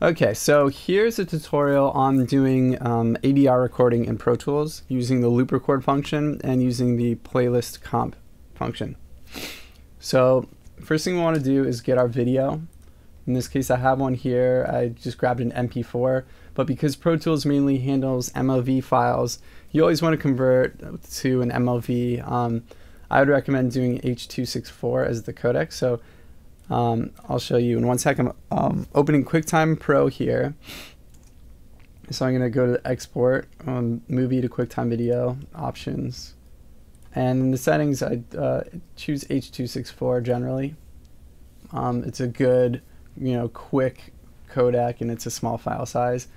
Okay, so here's a tutorial on doing um, ADR recording in Pro Tools using the loop record function and using the playlist comp function. So first thing we want to do is get our video. In this case, I have one here. I just grabbed an MP4, but because Pro Tools mainly handles MOV files, you always want to convert to an MOV. Um, I would recommend doing H.264 as the codec. So um, I'll show you in one second. Um, opening QuickTime Pro here. So I'm going to go to export, um, movie to QuickTime video, options. And in the settings, I uh, choose H.264 generally. Um, it's a good, you know, quick codec and it's a small file size.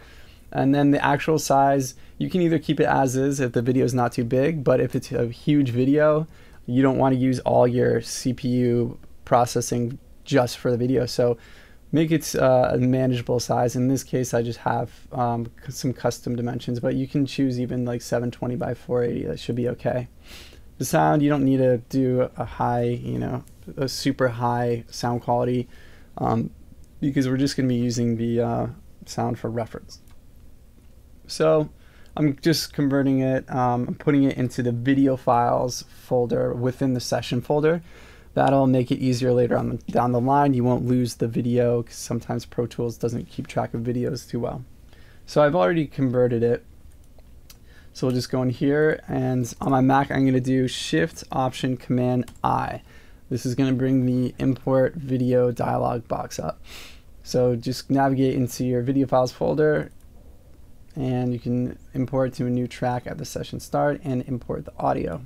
And then the actual size, you can either keep it as is if the video is not too big, but if it's a huge video, you don't want to use all your CPU processing just for the video. So make it uh, a manageable size. In this case, I just have um, some custom dimensions, but you can choose even like 720 by 480. That should be okay. The sound, you don't need to do a high, you know, a super high sound quality um, because we're just going to be using the uh, sound for reference. So I'm just converting it, um, I'm putting it into the video files folder within the session folder. That'll make it easier later on down the line. You won't lose the video because sometimes Pro Tools doesn't keep track of videos too well. So I've already converted it. So we'll just go in here and on my Mac I'm going to do Shift Option Command I. This is going to bring the import video dialog box up. So just navigate into your video files folder and you can import to a new track at the session start and import the audio.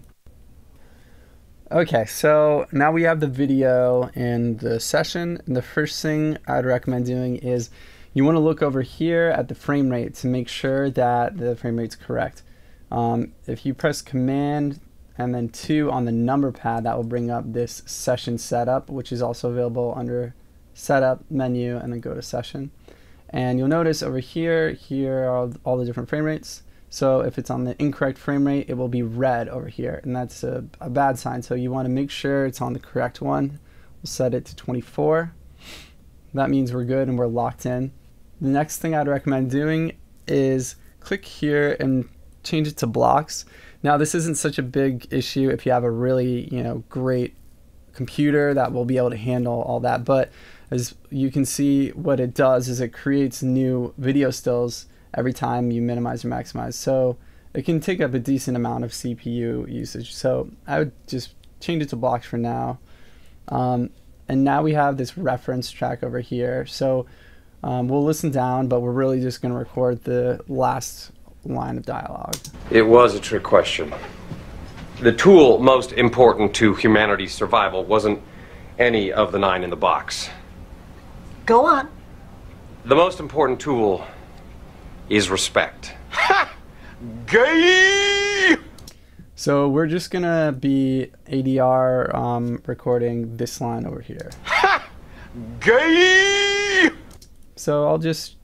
Okay, so now we have the video and the session. And the first thing I'd recommend doing is you want to look over here at the frame rate to make sure that the frame rate's correct. Um, if you press Command and then 2 on the number pad, that will bring up this session setup, which is also available under Setup menu and then go to Session. And you'll notice over here, here are all the different frame rates. So if it's on the incorrect frame rate, it will be red over here, and that's a, a bad sign. So you want to make sure it's on the correct one. We'll set it to 24. That means we're good and we're locked in. The next thing I'd recommend doing is click here and change it to blocks. Now this isn't such a big issue if you have a really you know great computer that will be able to handle all that. But as you can see, what it does is it creates new video stills every time you minimize or maximize. So it can take up a decent amount of CPU usage. So I would just change it to blocks for now. Um, and now we have this reference track over here. So um, we'll listen down, but we're really just going to record the last line of dialogue. It was a trick question. The tool most important to humanity's survival wasn't any of the nine in the box. Go on. The most important tool is respect. Ha! Gay! So we're just gonna be ADR um, recording this line over here. Ha! Gay! So I'll just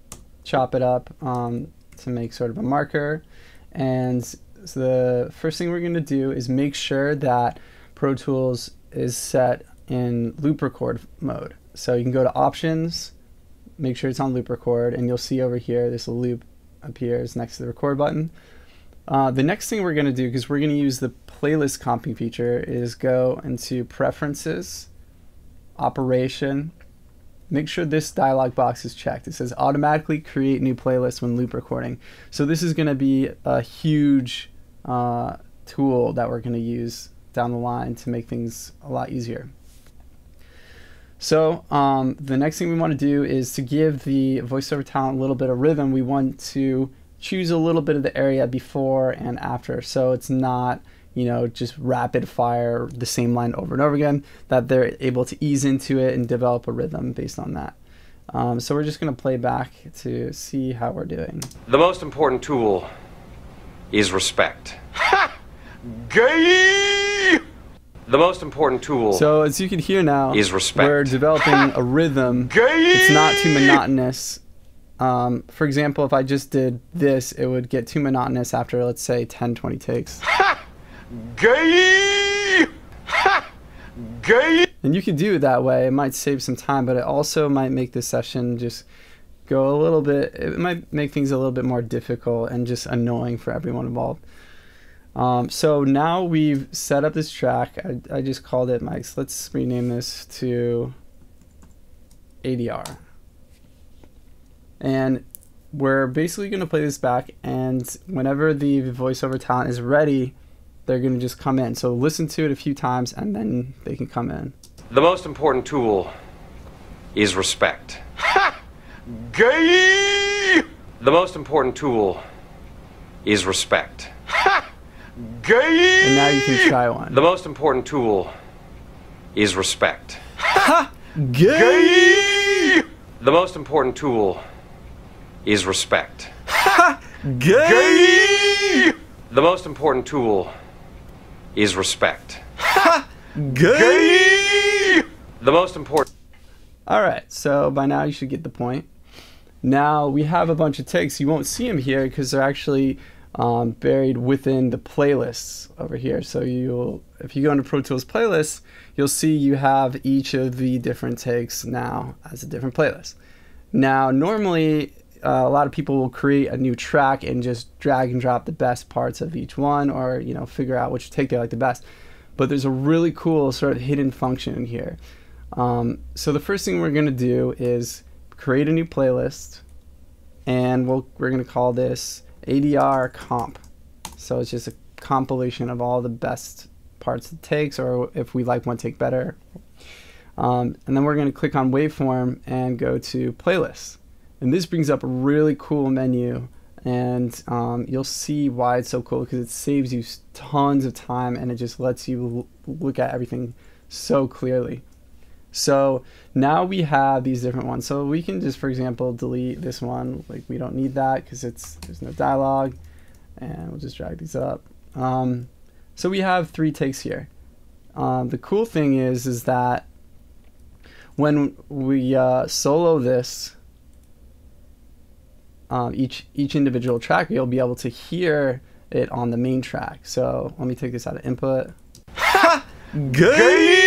chop it up um, to make sort of a marker. And so the first thing we're gonna do is make sure that Pro Tools is set in loop record mode. So you can go to options, make sure it's on loop record, and you'll see over here this loop appears next to the record button. Uh, the next thing we're going to do, because we're going to use the playlist comping feature, is go into preferences, operation, make sure this dialog box is checked. It says automatically create new playlist when loop recording. So this is going to be a huge uh, tool that we're going to use down the line to make things a lot easier. So um, the next thing we want to do is to give the voiceover talent a little bit of rhythm. We want to choose a little bit of the area before and after, so it's not you know just rapid fire the same line over and over again. That they're able to ease into it and develop a rhythm based on that. Um, so we're just going to play back to see how we're doing. The most important tool is respect. Ha! Gay! The most important tool. So as you can hear now, is respect. we're developing a rhythm. It's not too monotonous. Um, for example, if I just did this, it would get too monotonous after, let's say, 10, 20 takes. Ha! Gay! Ha! Gay! And you can do it that way. It might save some time, but it also might make this session just go a little bit. It might make things a little bit more difficult and just annoying for everyone involved. Um, so now we've set up this track. I, I just called it mics. Let's rename this to ADR. And we're basically going to play this back, and whenever the voiceover talent is ready, they're going to just come in. So listen to it a few times, and then they can come in. The most important tool is respect. Gay! The most important tool is respect. Gay! And now you can try one. The most important tool is respect. Gay! The most important tool is respect. Gay! The most important tool is respect. Gay! The most important All right, so by now you should get the point. Now we have a bunch of takes. You won't see them here because they're actually um, buried within the playlists over here. So you'll, if you go into Pro Tools playlists, you'll see you have each of the different takes now as a different playlist. Now, normally uh, a lot of people will create a new track and just drag and drop the best parts of each one, or you know, figure out which take they like the best. But there's a really cool sort of hidden function in here. Um, so the first thing we're gonna do is create a new playlist, and we'll, we're gonna call this ADR comp. So it's just a compilation of all the best parts it takes, or if we like one take better. Um, and then we're going to click on waveform and go to playlists. And this brings up a really cool menu, and um, you'll see why it's so cool because it saves you tons of time and it just lets you look at everything so clearly. So now we have these different ones. So we can just, for example, delete this one. Like we don't need that because it's there's no dialogue, and we'll just drag these up. Um, so we have three takes here. Um, the cool thing is, is that when we uh, solo this, um, each each individual track, you'll be able to hear it on the main track. So let me take this out of input. Gay!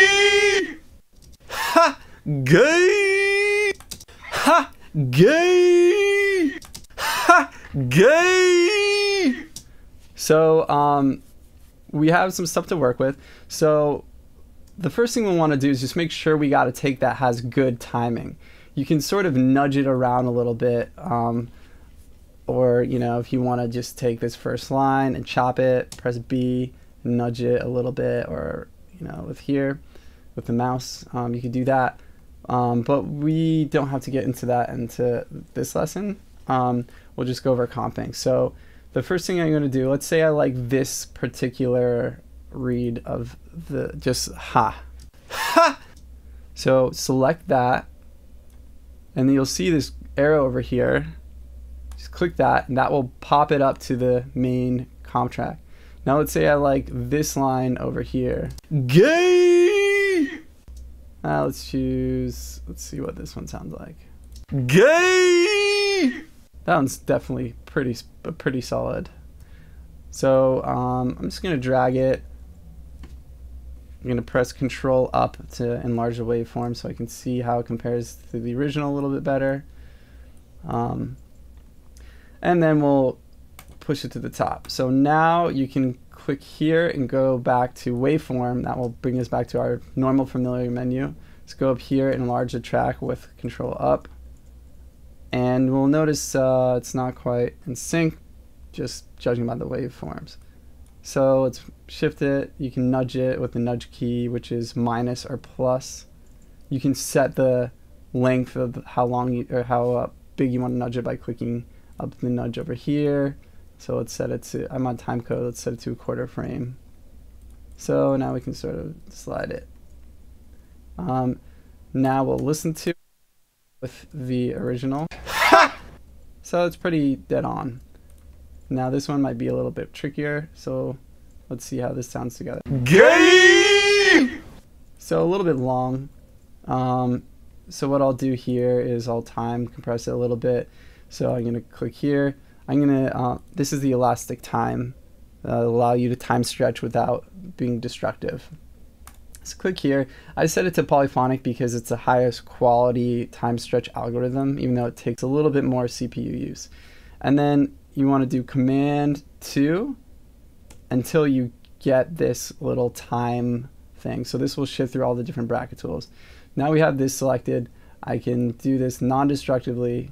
Gay! Ha! Gay! Ha! Gay! So, um, we have some stuff to work with. So, the first thing we want to do is just make sure we got a take that has good timing. You can sort of nudge it around a little bit. Um, or, you know, if you want to just take this first line and chop it, press B, nudge it a little bit, or, you know, with here, with the mouse, um, you could do that. Um, but we don't have to get into that into this lesson. Um, we'll just go over comping. So the first thing I'm going to do, let's say I like this particular read of the just ha. Ha! So select that, and then you'll see this arrow over here. Just click that, and that will pop it up to the main comp track. Now let's say I like this line over here. Gay! Uh, let's choose, let's see what this one sounds like. Gay! That one's definitely pretty, pretty solid. So um, I'm just gonna drag it. I'm gonna press Control up to enlarge the waveform so I can see how it compares to the original a little bit better. Um, and then we'll push it to the top. So now you can click here and go back to waveform. That will bring us back to our normal familiar menu. Let's go up here and enlarge the track with control up. And we'll notice uh, it's not quite in sync, just judging by the waveforms. So let's shift it. You can nudge it with the nudge key, which is minus or plus. You can set the length of how long you, or how uh, big you want to nudge it by clicking up the nudge over here. So let's set it to, I'm on time code, let's set it to a quarter frame. So now we can sort of slide it. Um, now we'll listen to with the original. so it's pretty dead on. Now this one might be a little bit trickier, so let's see how this sounds together. Gay! So a little bit long. Um, so what I'll do here is I'll time compress it a little bit. So I'm going to click here. I'm to, uh, this is the elastic time. Uh, allow you to time stretch without being destructive. Let's click here. I set it to polyphonic because it's the highest quality time stretch algorithm, even though it takes a little bit more CPU use. And then you want to do command 2 until you get this little time thing. So this will shift through all the different bracket tools. Now we have this selected. I can do this non-destructively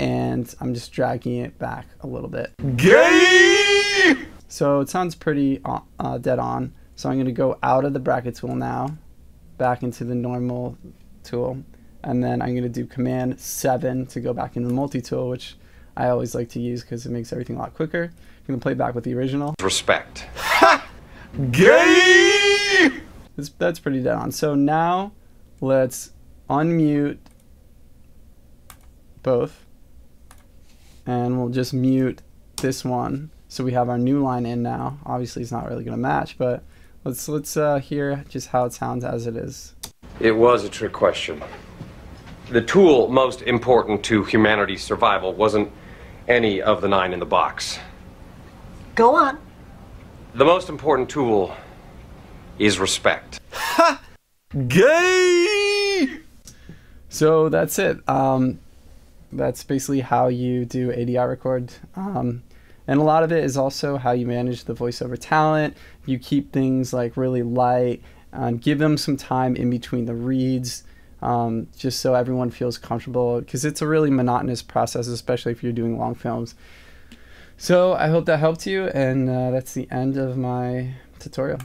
and I'm just dragging it back a little bit. Gay! So it sounds pretty uh, uh, dead on. So I'm going to go out of the bracket tool now, back into the normal tool, and then I'm going to do Command 7 to go back into the multi-tool, which I always like to use because it makes everything a lot quicker. I'm going to play back with the original. Respect. Gay! That's, that's pretty dead on. So now let's unmute both, and we'll just mute this one. So we have our new line in now. Obviously, it's not really going to match, but let's let's uh, hear just how it sounds as it is. It was a trick question. The tool most important to humanity's survival wasn't any of the nine in the box. Go on. The most important tool is respect. Ha! Gay! So that's it. Um, that's basically how you do ADR record. Um, and a lot of it is also how you manage the voiceover talent. You keep things like really light, um, give them some time in between the reads, um, just so everyone feels comfortable. Because it's a really monotonous process, especially if you're doing long films. So I hope that helped you, and uh, that's the end of my tutorial.